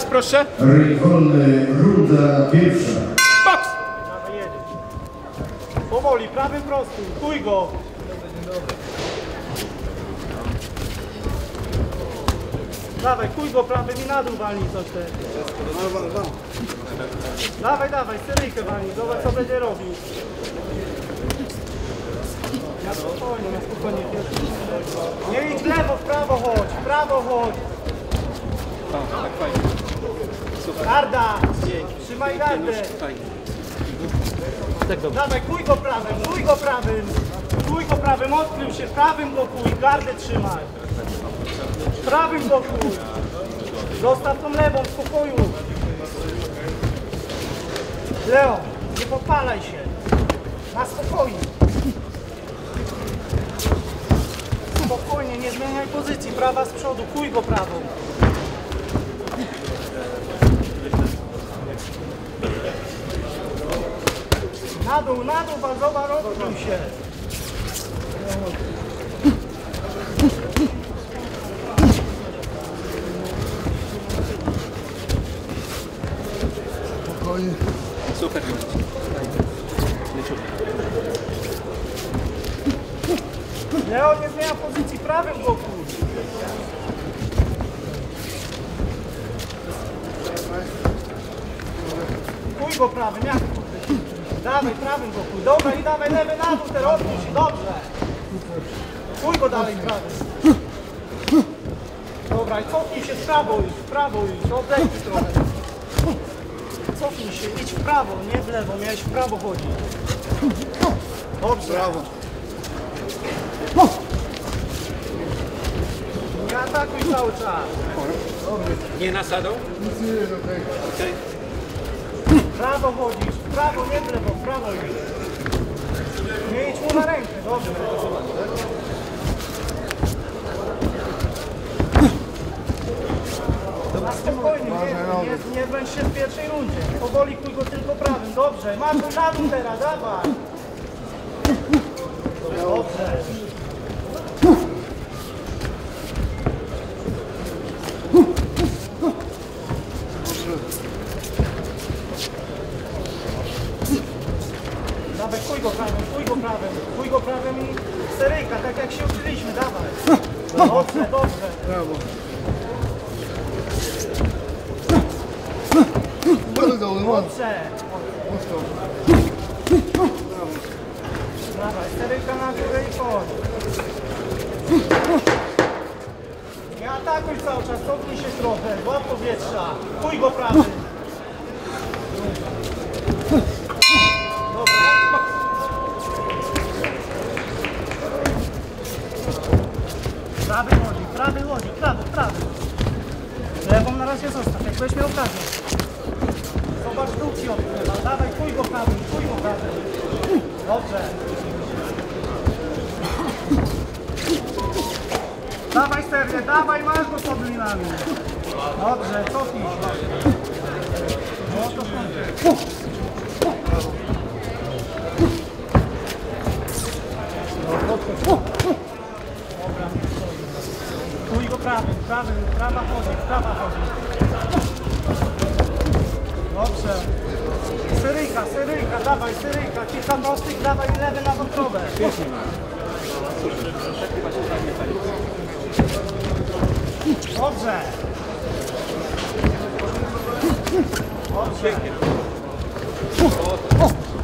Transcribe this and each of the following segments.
Czas proszę. Rękony, runda pierwsza. Boks! Powoli, prawym prostym, kuj go. Dawaj, kuj go prawym i na dół walnij coś te. Dawaj, dawaj, seryjkę walnij, zobacz co będzie robił. Na spokojnie, na spokojnie. Nie idź w lewo, w prawo chodź, w prawo chodź. Tak fajnie. Garda! Trzymaj gardę! Fajnie. Dawaj, kuj go prawym, kuj go prawym! Kuj go prawym, odkrył się, prawym go kuj, gardę trzymaj! Prawym go kuj! Zostaw tą lewą w spokoju! Leo, nie podpalaj się! Na spokojnie! Spokojnie, nie zmieniaj pozycji, prawa z przodu, kuj go prawą! Na dół, na dół, bazowa, rozkrył się. Super. Leo nie zmienia pozycji, prawym kuj. Kuj go prawym, jak? Dawaj, prawym go kuj. Dobra, i dawaj lewy na dół, teraz odwróć się, dobrze. Kuj go dalej prawym. Dobra, i cofnij się w prawo już, w prawo już, oddechnij trochę. Cofnij się, idź w prawo, nie w lewo, miałeś w prawo chodzić. Dobrze. Brawo. Nie atakuj cały czas. Nie nasadą? Okej. W prawo chodzisz, w prawo, nie w lewo, w prawo już. Nie idź mu na rękę, dobrze. Na spokojnie, nie, nie, nie bądź się w pierwszej rundzie. Powoli kuj go tylko prawym, dobrze. Masz na dół teraz, dawaj. Dobrze. Dawaj, seryjka na górę i chodź. Nie atakuj cały czas, cofnij się trochę, łap powietrza. Kuj go. Dobra. Prawy chodzi, prawy chodzi, prawy, prawy. Lewą na razie zostaw, jak miał okazję. Zobacz, dół ci odpływa. Dawaj, kuj go prawym, kuj go prawym. Dobrze. Dawaj serię, dawaj, masz go pod linami. Dobrze, cofnij. No to chodź. Dobrze.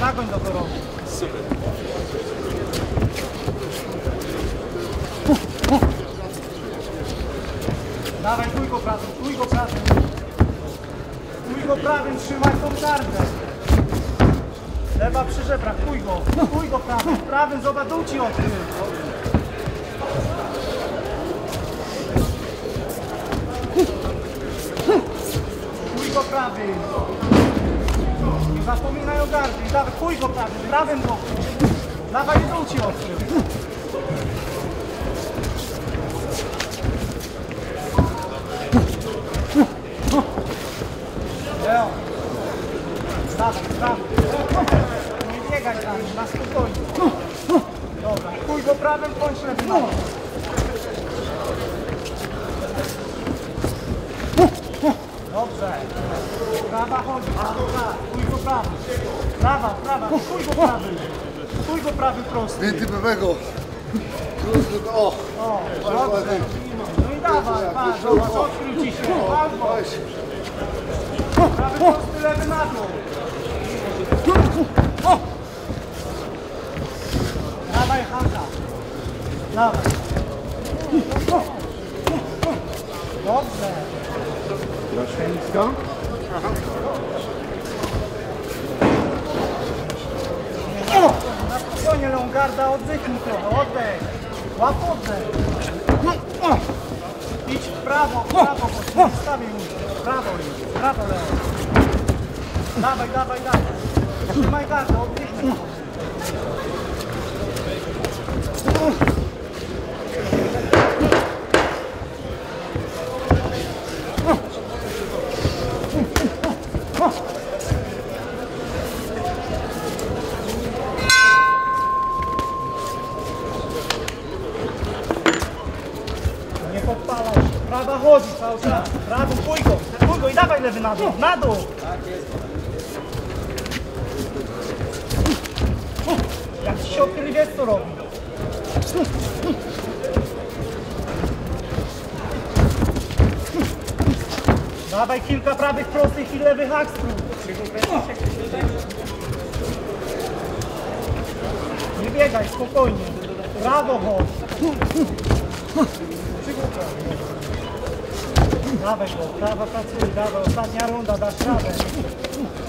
Zagoń do korowy. Super. Dawaj, kuj go prawym, kuj go prawym. Kuj go prawym, trzymaj tą gardę. Lewa przy żebrach, kuj go, kuj go prawym, prawym, zobacz, dół ci odkrył. Go prawym. Nie zapominaj o gardzie, dawaj, kuj go prawym, prawym go. Dawaj, dół ci Prawa, chuj go prawy. Chuj go prawy prosty. Więcej pewnego. O, O, dobrze. No i dawaj, patrz, zobacz, odkrył ci się. Prawy prosty, lewy na dół. Dawaj, Hanka. Dawaj. Dobrze. Na spokojnie, Longarda, oddychnij trochę, oddech. Łap oddech. Idź w prawo, w prawo, stawię już. Prawo w prawo lewo. Dawaj, dawaj, dawaj. Trzymaj gardę, oddychnij. Go. I dawaj lewy na dół. Na dół. Jak ci się wiesz co robi. Dawaj kilka prawych prostych i lewych akstrów. Nie biegaj, spokojnie. Prawo chodź. Dawaj go, prawa pracuje, dawaj, ostatnia runda, dasz radę.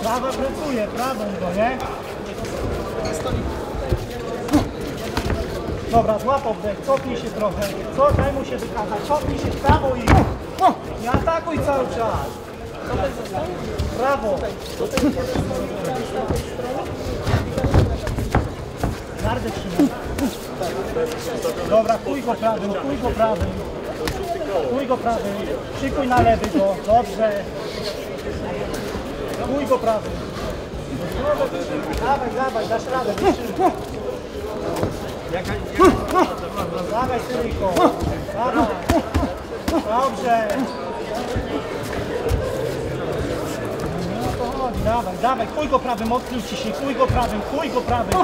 Prawa pracuje, prawą go, nie? Dobra, złap oddech, cofnij się trochę, co, daj mu się wykazać, cofnij się w prawo i... Nie atakuj cały czas. Prawo. Gardę trzymaj. Dobra, kuj go prawym, kuj go prawym. Kuj go prawym, szykuj na lewy go, dobrze. Kuj go prawym. Dawaj, dawaj, dasz radę, wytrzymaj. Dawaj, Syryjko. Dawaj. Dobrze. No to chodź, dawaj, dawaj, kuj go prawym, odkrył ci się, kuj go prawym, kuj go prawym,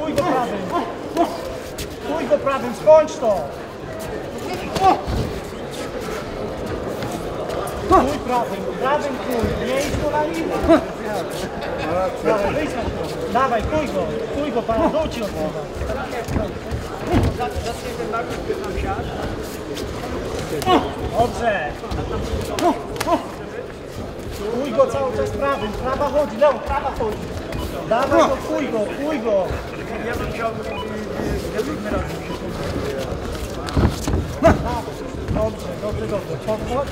kuj go prawym. Kuj go prawym, skończ to. Kuj prawym, prawym kuj, nie idź na. Dawaj, wyjdź na środek. Dawaj, kuj go, kuj go, pan, dół ci od niego. Dobrze. Kuj go cały czas prawym, prawa chodzi, lewo, prawa chodzi. Dawaj go, kuj go, kuj go. Dobrze, dobrze, dobrze. Podchodź,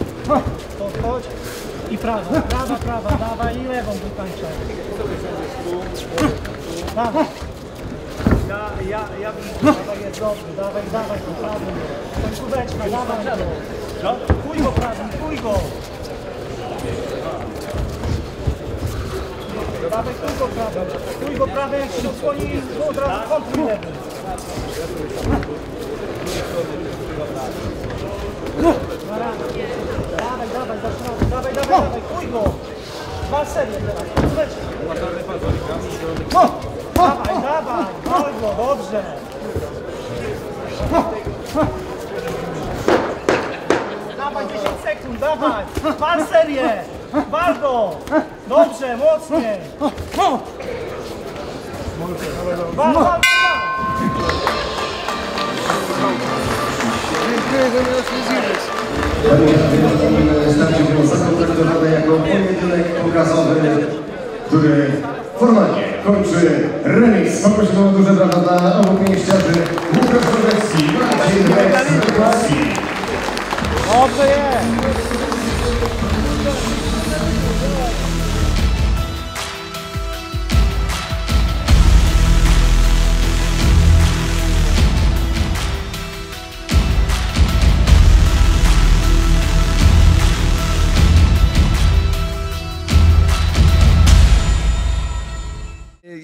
podchodź. I prawa, prawa, prawa, dawaj i lewą wykańczaj. Dawaj. Ja, ja, ja Dawaj jest dobrze, dawaj, dawaj go prawym. Końcóweczka, dawaj go. Kuj go prawym, kuj go. Dawaj, kuj go prawym. Kuj go prawym, jak się odsłoni, od razu kontruj lewy. Na radę. Dawaj, dawaj, radę. Dawaj, dawaj, dawaj, kuj go. Dwa serię teraz, końcóweczka. Dawaj, dawaj, dawaj go, dobrze. Dawaj 10 sekund, dawaj. Wal serię. Wal go. Dobrze, mocniej. Wal, wal, wal. dziękuję, że mnie rozwiedziłeś. Starcie było zakontraktowane jako pojedynek pokazowy, który formalnie kończy remis. Poprosimy o duże brawa dla obu pięściarzy Łukasz Rodecki, Marcin Rex, Dobrze jest.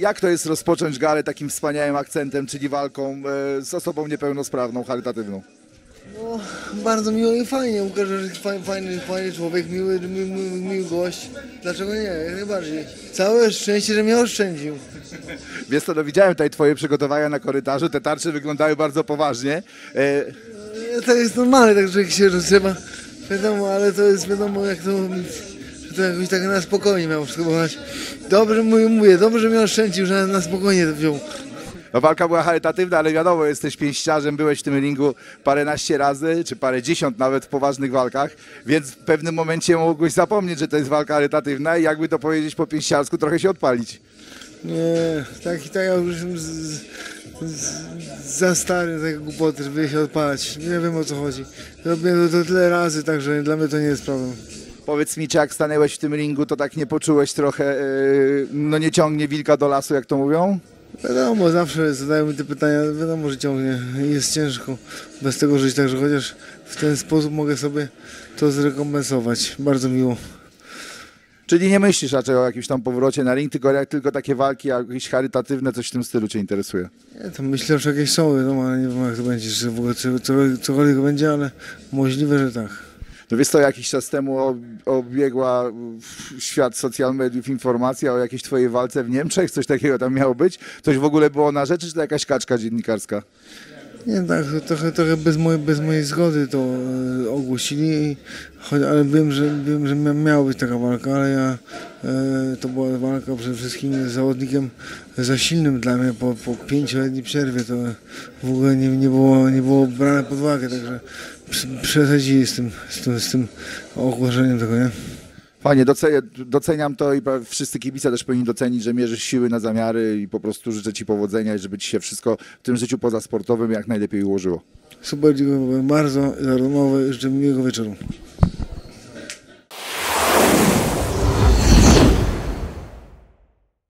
Jak to jest rozpocząć galę takim wspaniałym akcentem, czyli walką e, z osobą niepełnosprawną, charytatywną? No, bardzo miło i fajnie. Łukasz jest fajny, fajny, fajny człowiek, miły, miły, miły, miły gość. Dlaczego nie? Jak najbardziej. Całe szczęście, że mnie oszczędził. Wiesz co, no widziałem tutaj twoje przygotowania na korytarzu, te tarcze wyglądały bardzo poważnie. E, To jest normalne, także jak się rozgrzewa, wiadomo, ale to jest wiadomo jak to, to jakoś tak na spokojnie miał spróbować. Dobrze mówię, mówię, dobrze, mnie oszczędził, że na spokojnie to wziął. no walka była charytatywna, ale wiadomo, jesteś pięściarzem, byłeś w tym ringu paręnaście razy, czy parę dziesiąt nawet w poważnych walkach, więc w pewnym momencie mogłeś zapomnieć, że to jest walka charytatywna i jakby to powiedzieć po pięściarsku, trochę się odpalić. Nie, tak i tak ja już jestem z, z, za stary takie głupoty, żeby się odpalać. Nie wiem o co chodzi. Robię to, to tyle razy, także dla mnie to nie jest problem. Powiedz mi, czy jak stanęłeś w tym ringu, to tak nie poczułeś trochę, e, no nie ciągnie wilka do lasu, jak to mówią? Wiadomo, zawsze zadają mi te pytania, wiadomo, że ciągnie i jest ciężko bez tego żyć, także chociaż w ten sposób mogę sobie to zrekompensować. Bardzo miło. Czyli nie myślisz raczej o jakimś tam powrocie na ring, tylko, tylko takie walki jakieś charytatywne, coś w tym stylu Cię interesuje? Nie, to myślę, że jakieś są, wiadomo, ale nie wiem jak to będzie, czy w ogóle co- co- cokolwiek będzie, ale możliwe, że tak. No wiesz to jakiś czas temu ob- obiegła świat social mediów informacja o jakiejś twojej walce w Niemczech, coś takiego tam miało być? Coś w ogóle było na rzeczy, czy to jakaś kaczka dziennikarska? Nie, tak, trochę, trochę bez, mojej, bez mojej zgody to e, ogłosili, choć, ale wiem, że, wiem, że mia, miała być taka walka, ale ja, e, to była walka przede wszystkim z zawodnikiem za silnym dla mnie po, po pięcioletniej przerwie, to w ogóle nie, nie, było, nie było brane pod uwagę, także przesadzili z tym, z, tym, z tym ogłoszeniem tego, nie? Fajnie, doceniam, to i wszyscy kibice też powinni docenić, że mierzysz siły na zamiary i po prostu życzę Ci powodzenia i żeby Ci się wszystko w tym życiu pozasportowym jak najlepiej ułożyło. Super, dziękuję bardzo za rozmowę, życzę miłego wieczoru.